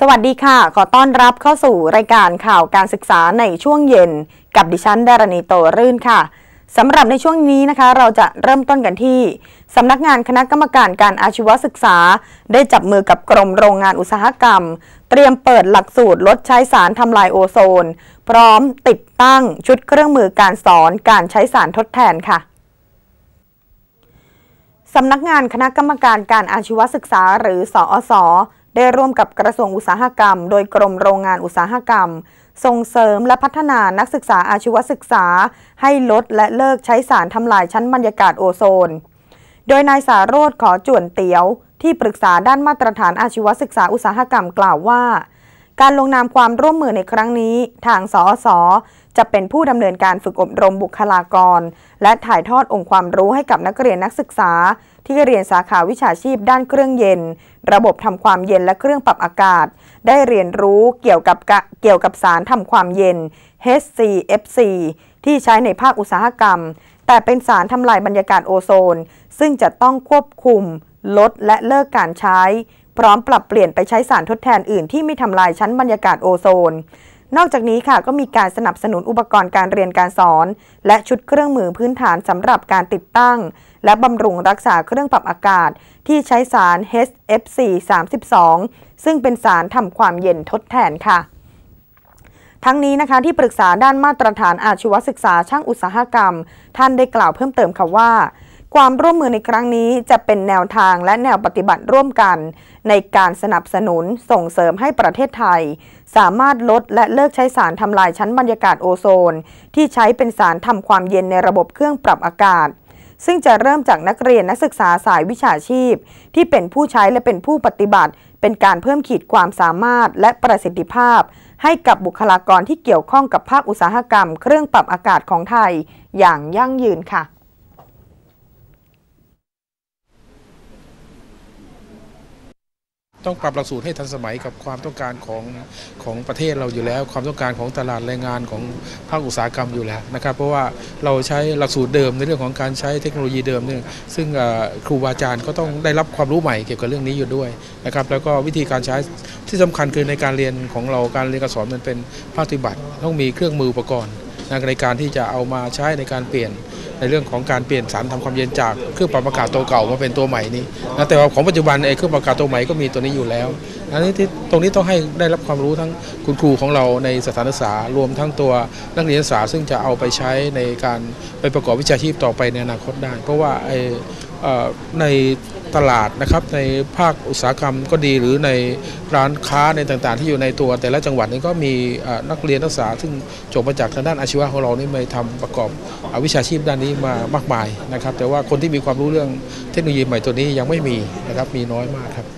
สวัสดีค่ะ ขอต้อนรับเข้าสู่รายการข่าวการศึกษาในช่วงเย็น กับดิฉันดารณีโตรื่นค่ะสำหรับในช่วงนี้นะคะ เราจะเริ่มต้นกันที่สำนักงานคณะกรรมการการอาชีวศึกษา ได้จับมือกับกรมโรงงานอุตสาหกรรม เตรียมเปิดหลักสูตรลดใช้สารทำลายโอโซน พร้อมติดตั้งชุดเครื่องมือการสอนการใช้สารทดแทนค่ะสำนักงานคณะกรรมการการอาชีวศึกษาหรือสอส ได้ร่วมกับกระทรวงอุตสาหกรรม โดยกรมโรงงานอุตสาหกรรม ส่งเสริมและพัฒนานักศึกษาอาชีวศึกษา ให้ลดและเลิกใช้สารทำลายชั้นบรรยากาศโอโซน โดยนายสารโรธขอจวนเตียว ที่ปรึกษาด้านมาตรฐานอาชีวศึกษาอุตสาหกรรมกล่าวว่า การลงนามความร่วมมือในครั้งนี้ ทางสอสอจะเป็นผู้ดำเนินการฝึกอบรมบุคลากร และถ่ายทอดองค์ความรู้ให้กับนักเรียนนักศึกษา ที่เรียนสาขาวิชาชีพด้านเครื่องเย็น ระบบทำความเย็นและเครื่องปรับอากาศ ได้เรียนรู้เกี่ยวกับเกี่ยวกับสารทำความเย็น HCFC ที่ใช้ในภาคอุตสาหกรรม แต่เป็นสารทำลายบรรยากาศโอโซน ซึ่งจะต้องควบคุม ลดและเลิกการใช้ พร้อมปรับเปลี่ยนไปใช้สารทดแทนอื่นที่ไม่ทำลายชั้นบรรยากาศโอโซน นอกจากนี้ค่ะก็มีการสนับสนุนอุปกรณ์การเรียนการสอน และชุดเครื่องมือพื้นฐานสำหรับการติดตั้ง และบำรุงรักษาเครื่องปรับอากาศ ที่ใช้สาร HFC 32ซึ่งเป็นสารทำความเย็นทดแทนค่ะทั้งนี้นะคะที่ปรึกษาด้านมาตรฐานอาชีวศึกษาช่างอุตสาหกรรม ท่านได้กล่าวเพิ่มเติมค่ะว่า ความร่วมมือในครั้งนี้จะเป็นแนวทางและแนวปฏิบัติร่วมกัน ในการสนับสนุนส่งเสริมให้ประเทศไทย สามารถลดและเลิกใช้สารทำลายชั้นบรรยากาศโอโซน ที่ใช้เป็นสารทำความเย็นในระบบเครื่องปรับอากาศ ซึ่งจะเริ่มจากนักเรียนนักศึกษาสายวิชาชีพ ที่เป็นผู้ใช้และเป็นผู้ปฏิบัติ เป็นการเพิ่มขีดความสามารถและประสิทธิภาพ ให้กับบุคลากรที่เกี่ยวข้องกับภาคอุตสาหกรรม เครื่องปรับอากาศของไทย อย่างยั่งยืนค่ะ ต้องปรับหลักสูตรให้ทันสมัยกับความต้องการของของประเทศเราอยู่แล้ว ความต้องการของตลาดแรงงานของภาคอุตสาหกรรมอยู่แล้วนะครับ เพราะว่าเราใช้หลักสูตรเดิมในเรื่องของการใช้เทคโนโลยีเดิมเนี่ยซึ่งครูบาอาจารย์ก็ต้องได้รับความรู้ใหม่เกี่ยวกับเรื่องนี้อยู่ด้วยนะครับแล้วก็วิธีการใช้ที่สำคัญคือในการเรียนของเราการเรียนการสอนมันเป็นภาคปฏิบัติต้องมีเครื่องมืออุปกรณ์ในการที่จะเอามาใช้ในการเปลี่ยน ในเรื่องของการเปลี่ยนสารทำความเย็นจากเครื่องปรับอากาศตัวเก่ามาเป็นตัวใหม่นี้นะแต่ว่าของปัจจุบันไอ้เครื่องปรับอากาศตัวใหม่ก็มีตัวนี้อยู่แล้วอันนี้ตรงนี้ต้องให้ได้รับความรู้ทั้งคุณครูของเราในสถานศึกษารวมทั้งตัวนักเรียนศึกษาซึ่งจะเอาไปใช้ในการไปประกอบวิชาชีพต่อไปในอนาคตได้ เพราะว่าไอ้ ในตลาดนะครับในภาคอุตสาหกรรมก็ดีหรือในร้านค้าในต่างๆ ที่อยู่ในตัว แต่ละจังหวัดนี้ก็มีนักเรียนนักศึกษาซึ่งจบมาจากทางด้านอาชีวะของเรานี่มาทำประกอบวิชาชีพด้านนี้มามากมายนะครับ แต่ว่าคนที่มีความรู้เรื่องเทคโนโลยีใหม่ตัวนี้ยังไม่มีนะครับมีน้อยมากครับ